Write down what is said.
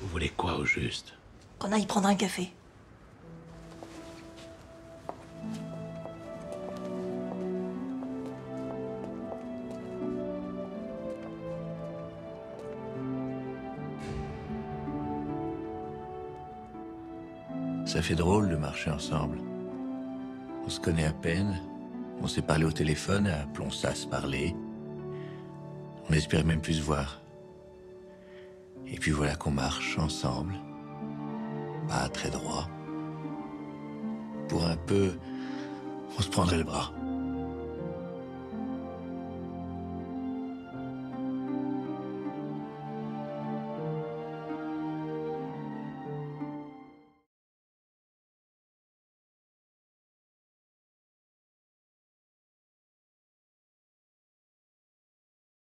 Vous voulez quoi au juste? Qu'on aille prendre un café. Ça fait drôle de marcher ensemble. On se connaît à peine. On s'est parlé au téléphone, appelons ça se parler. On espère même plus se voir. Et puis voilà qu'on marche ensemble. Pas très droit. Pour un peu, on se prendrait le bras.